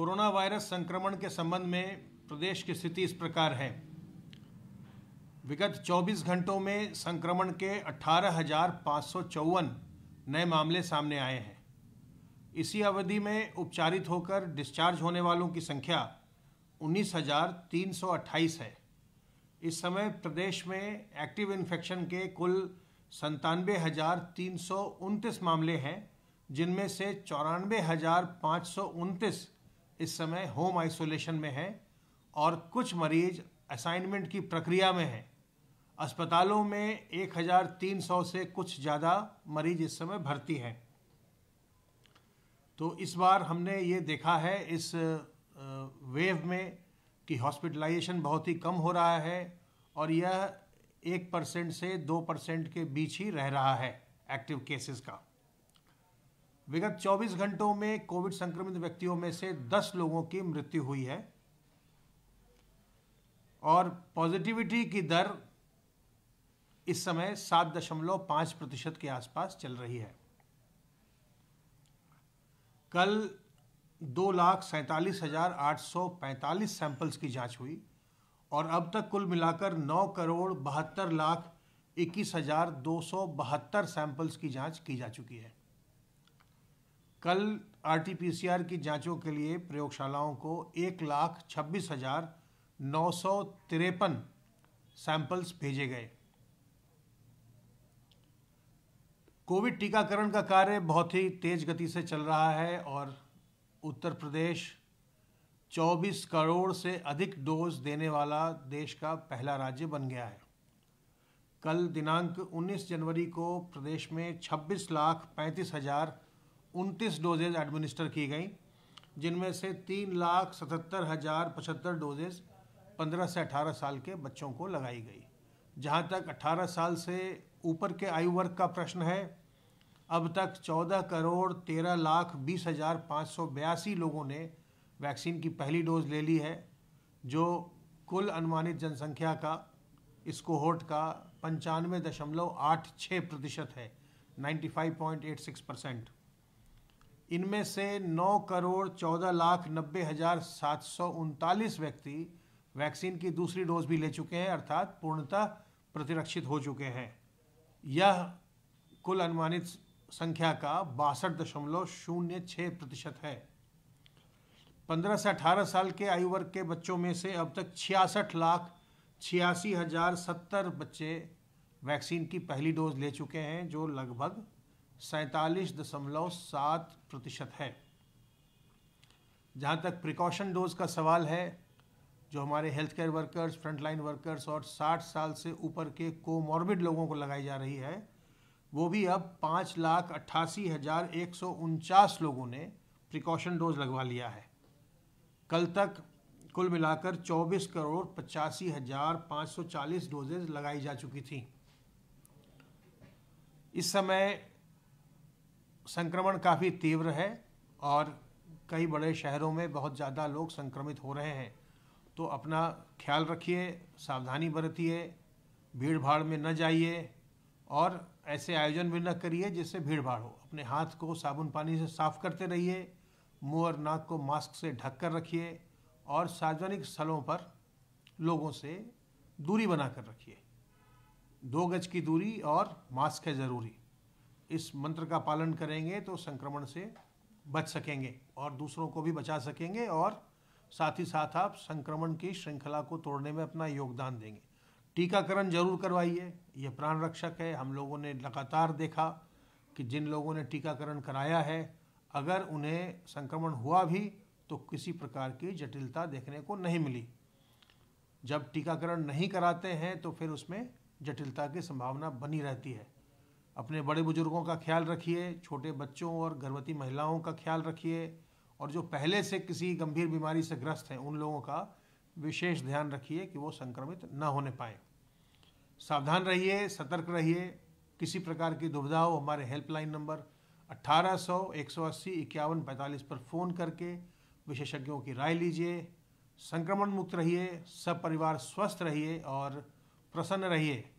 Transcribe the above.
Corona virus संक्रमण के संबंध में प्रदेश की स्थिति इस प्रकार है। विगत 24 घंटों में संक्रमण के अठारह नए मामले सामने आए हैं। इसी अवधि में उपचारित होकर डिस्चार्ज होने वालों की संख्या 19,328 है। इस समय प्रदेश में एक्टिव इन्फेक्शन के कुल संतानवे मामले हैं जिनमें से चौरानवे इस समय होम आइसोलेशन में हैं और कुछ मरीज़ असाइनमेंट की प्रक्रिया में हैं। अस्पतालों में 1300 से कुछ ज़्यादा मरीज़ इस समय भर्ती हैं। तो इस बार हमने ये देखा है इस वेव में कि हॉस्पिटलाइजेशन बहुत ही कम हो रहा है और यह एक परसेंट से दो परसेंट के बीच ही रह रहा है एक्टिव केसेस का। विगत 24 घंटों में कोविड संक्रमित व्यक्तियों में से 10 लोगों की मृत्यु हुई है। और पॉजिटिविटी की दर इस समय सात दशमलव पाँच प्रतिशत के आसपास चल रही है। कल दो लाख सैंतालीस हज़ार आठ सौ पैंतालीस सैंपल्स की जाँच हुई और अब तक कुल मिलाकर नौ करोड़ बहत्तर लाख इक्कीस हज़ार दो सौ बहत्तर सैंपल्स की जाँच की जा चुकी है। कल आरटीपीसीआर की जांचों के लिए प्रयोगशालाओं को एक लाख छब्बीस हज़ार नौ सौ तिरपन सैंपल्स भेजे गए। कोविड टीकाकरण का कार्य बहुत ही तेज गति से चल रहा है और उत्तर प्रदेश 24 करोड़ से अधिक डोज देने वाला देश का पहला राज्य बन गया है। कल दिनांक 19 जनवरी को प्रदेश में छब्बीस लाख पैंतीस हज़ार उनतीस डोजेज एडमिनिस्टर की गई, जिनमें से तीन लाख सतहत्तर हज़ार पचहत्तर डोजेज पंद्रह से अठारह साल के बच्चों को लगाई गई। जहाँ तक अठारह साल से ऊपर के आयु वर्ग का प्रश्न है, अब तक चौदह करोड़ तेरह लाख बीस हज़ार पाँच सौ बयासी लोगों ने वैक्सीन की पहली डोज ले ली है, जो कुल अनुमानित जनसंख्या का, इस कोहोर्ट का पंचानवे दशमलव आठ छः प्रतिशत है, ninety five point eight six percent. इनमें से नौ करोड़ चौदह लाख नब्बे हज़ार सात सौ उनतालीस व्यक्ति वैक्सीन की दूसरी डोज भी ले चुके हैं, अर्थात पूर्णतः प्रतिरक्षित हो चुके हैं। यह कुल अनुमानित संख्या का बासठ दशमलव शून्य छः प्रतिशत है। पंद्रह से अठारह साल के आयु वर्ग के बच्चों में से अब तक छियासठ लाख छियासी हज़ार सत्तर बच्चे वैक्सीन की पहली डोज ले चुके हैं, जो लगभग सैंतालीस दशमलव सात प्रतिशत है। जहाँ तक प्रिकॉशन डोज का सवाल है, जो हमारे health care workers frontline workers और 60 साल से ऊपर के कोमॉर्बिड लोगों को लगाई जा रही है, वो भी अब पाँच लाख अट्ठासी हज़ार एक सौ उनचास लोगों ने प्रिकॉशन डोज लगवा लिया है। कल तक कुल मिलाकर 24 करोड़ पचासी हज़ार पाँच सौ चालीस डोजेज लगाई जा चुकी थी। इस समय संक्रमण काफ़ी तीव्र है और कई बड़े शहरों में बहुत ज़्यादा लोग संक्रमित हो रहे हैं। तो अपना ख्याल रखिए, सावधानी बरतिए भीड़ भाड़ में न जाइए और ऐसे आयोजन भी न करिए जिससे भीड़ भाड़ हो। अपने हाथ को साबुन पानी से साफ़ करते रहिए, मुँह और नाक को मास्क से ढक कर रखिए और सार्वजनिक स्थलों पर लोगों से दूरी बनाकर रखिए। दो गज की दूरी और मास्क है ज़रूरी। इस मंत्र का पालन करेंगे तो संक्रमण से बच सकेंगे और दूसरों को भी बचा सकेंगे और साथ ही साथ आप संक्रमण की श्रृंखला को तोड़ने में अपना योगदान देंगे। टीकाकरण ज़रूर करवाइए, यह प्राण रक्षक है। हम लोगों ने लगातार देखा कि जिन लोगों ने टीकाकरण कराया है, अगर उन्हें संक्रमण हुआ भी तो किसी प्रकार की जटिलता देखने को नहीं मिली। जब टीकाकरण नहीं कराते हैं तो फिर उसमें जटिलता की संभावना बनी रहती है। अपने बड़े बुज़ुर्गों का ख्याल रखिए, छोटे बच्चों और गर्भवती महिलाओं का ख्याल रखिए और जो पहले से किसी गंभीर बीमारी से ग्रस्त हैं, उन लोगों का विशेष ध्यान रखिए कि वो संक्रमित न होने पाए। सावधान रहिए, सतर्क रहिए। किसी प्रकार की दुविधा हो, हमारे हेल्पलाइन नंबर अट्ठारह सौ, एक सौ अस्सी, इक्यावन, पैंतालीस पर फ़ोन करके विशेषज्ञों की राय लीजिए। संक्रमण मुक्त रहिए, सब परिवार स्वस्थ रहिए और प्रसन्न रहिए।